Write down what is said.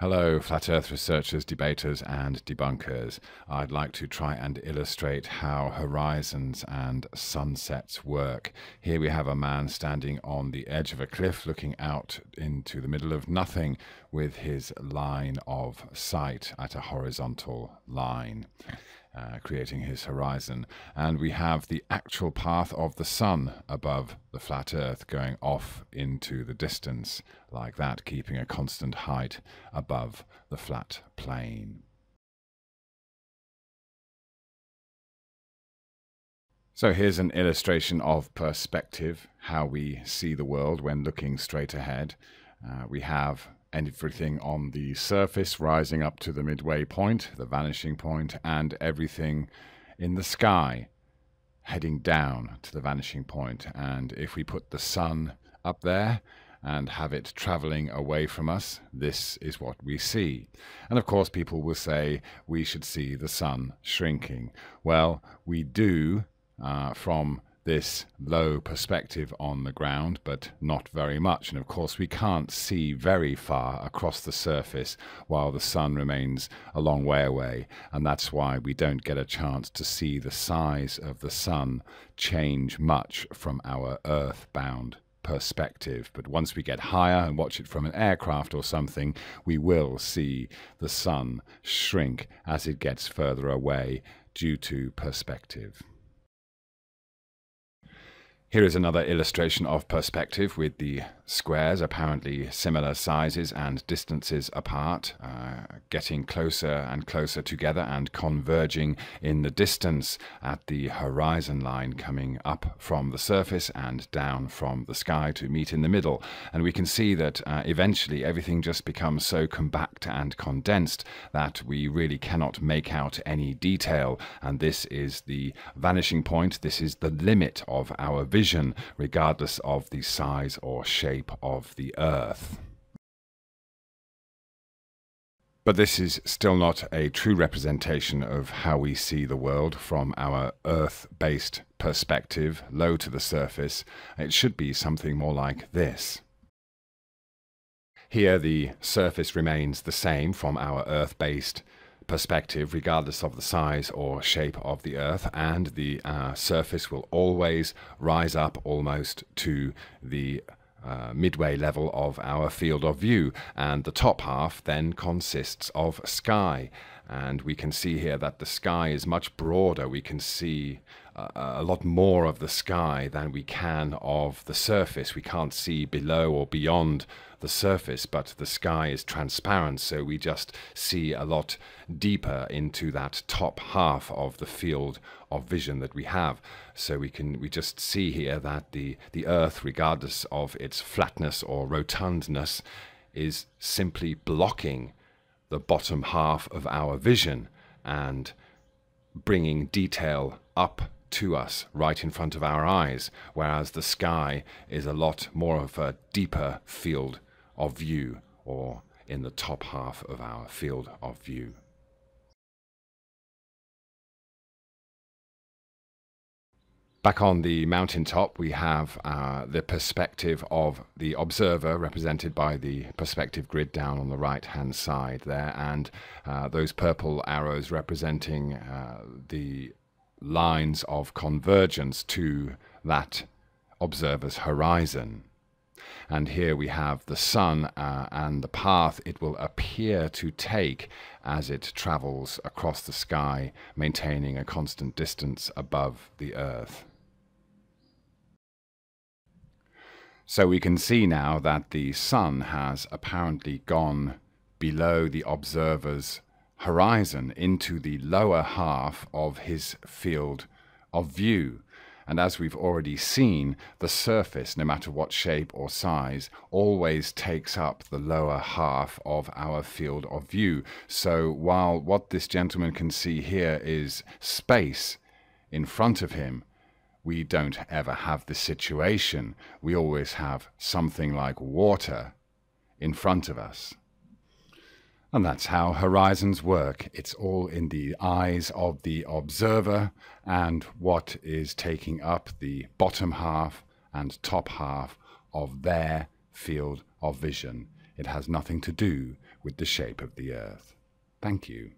Hello, Flat Earth researchers, debaters, and debunkers. I'd like to try and illustrate how horizons and sunsets work. Here we have a man standing on the edge of a cliff looking out into the middle of nothing with his line of sight at a horizontal line uh, creating his horizon. And we have the actual path of the sun above the flat earth going off into the distance like that, keeping a constant height above the flat plane. So here's an illustration of perspective, how we see the world when looking straight ahead. Uh, we have everything on the surface rising up to the midway point, the vanishing point, and everything in the sky heading down to the vanishing point. And if we put the sun up there and have it traveling away from us, this is what we see. And of course, people will say we should see the sun shrinking. Well, we do uh, from this low perspective on the ground, but not very much. And of course, we can't see very far across the surface while the sun remains a long way away. And that's why we don't get a chance to see the size of the sun change much from our earth-bound perspective. But once we get higher and watch it from an aircraft or something, we will see the sun shrink as it gets further away due to perspective. Here is another illustration of perspective with the squares apparently similar sizes and distances apart, uh, getting closer and closer together and converging in the distance at the horizon line coming up from the surface and down from the sky to meet in the middle. And we can see that uh, eventually everything just becomes so compact and condensed that we really cannot make out any detail. And this is the vanishing point. This is the limit of our vision, regardless of the size or shape of the earth. But this is still not a true representation of how we see the world from our Earth-based perspective, low to the surface. It should be something more like this. Here the surface remains the same from our Earth-based perspective, regardless of the size or shape of the Earth, and the uh, surface will always rise up almost to the uh, midway level of our field of view. And the top half then consists of sky and we can see here that the sky is much broader. We can see uh, a lot more of the sky than we can of the surface. We can't see below or beyond the surface but the sky is transparent. So we just see a lot deeper into that top half of the field of vision that we have. So we can we just see here that the the earth regardless of its flatness or rotundness is simply blocking the bottom half of our vision and bringing detail up to us right in front of our eyes, whereas the sky is a lot more of a deeper field of view or in the top half of our field of view. Back on the mountaintop, we have uh, the perspective of the observer, represented by the perspective grid down on the right-hand side there, and uh, those purple arrows representing uh, the lines of convergence to that observer's horizon. And here we have the sun uh, and the path it will appear to take as it travels across the sky, maintaining a constant distance above the earth. So we can see now that the sun has apparently gone below the observer's horizon into the lower half of his field of view. And as we've already seen, the surface, no matter what shape or size, always takes up the lower half of our field of view. So while what this gentleman can see here is space in front of him, we don't ever have the situation. We always have something like water in front of us. And that's how horizons work. It's all in the eyes of the observer and what is taking up the bottom half and top half of their field of vision. It has nothing to do with the shape of the Earth. Thank you.